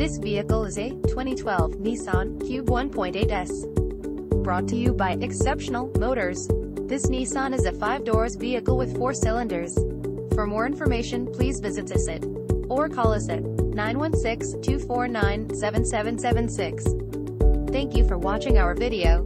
This vehicle is a 2012 Nissan Cube 1.8S. Brought to you by Exceptional Motors. This Nissan is a 5-doors vehicle with 4 cylinders. For more information, please visit us at or call us at 916-249-7776. Thank you for watching our video.